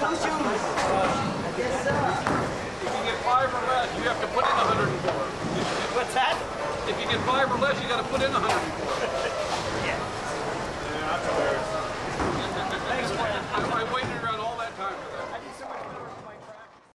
If you get five or less, you have to put in 104. What's that? If you get five or less, you got to put in 104.